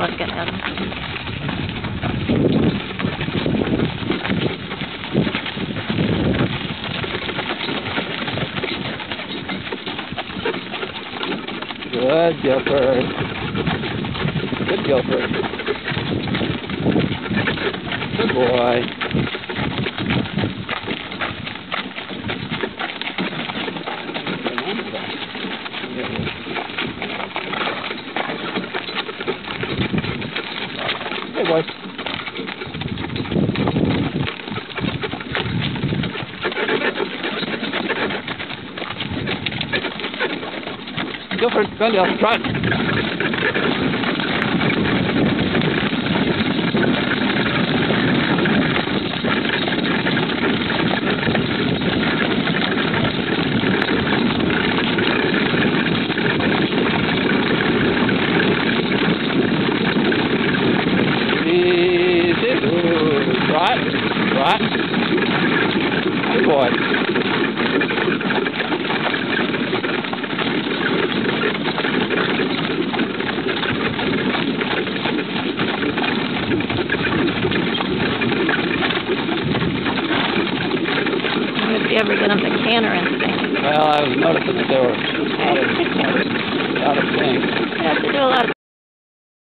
look at them. Good, Gilbert. Good, Gilbert. Good boy. Hey, boy. Gilbert, go on, run. Easy. Right, right. Good boy. I wonder if you ever get them to canter anything. Well, I was noticing that they were out of, out of sync. You have to do a lot of